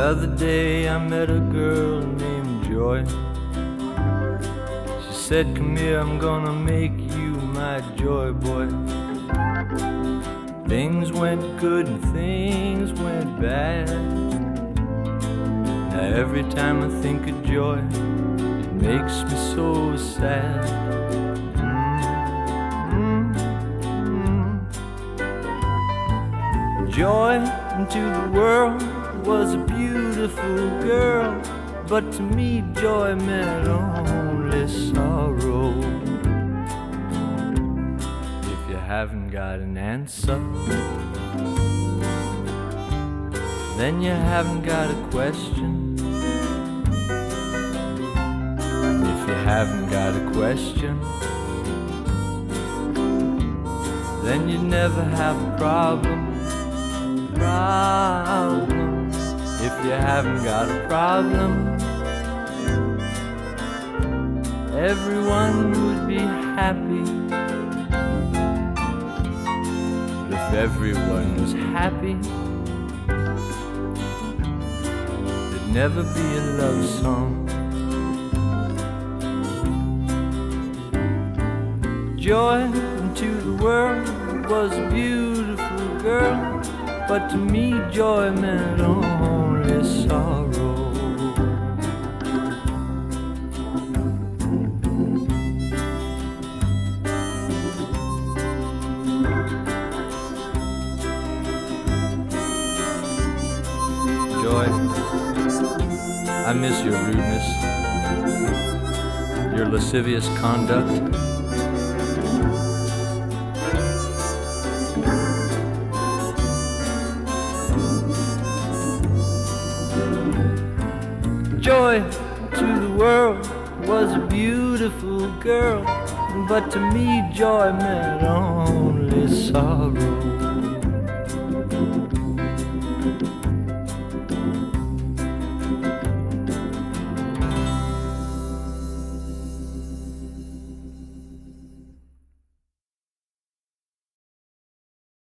other day I met a girl named Joy. She said, Come here, I'm gonna make you my joy boy. Things went good and things went bad. Now every time I think of joy, it makes me so sad. Mm-hmm. Joy into the world was a beautiful girl, but to me joy meant only sorrow. If you haven't got an answer, then you haven't got a question. If you haven't got a question, then you never have a problem. Problem. If you haven't got a problem, everyone would be happy. But if everyone was happy, there'd never be a love song. Joy into the world was a beautiful girl, but to me joy meant only sorrow. Joy, I miss your rudeness, your lascivious conduct. Joy to the world was a beautiful girl, but to me joy meant only sorrow.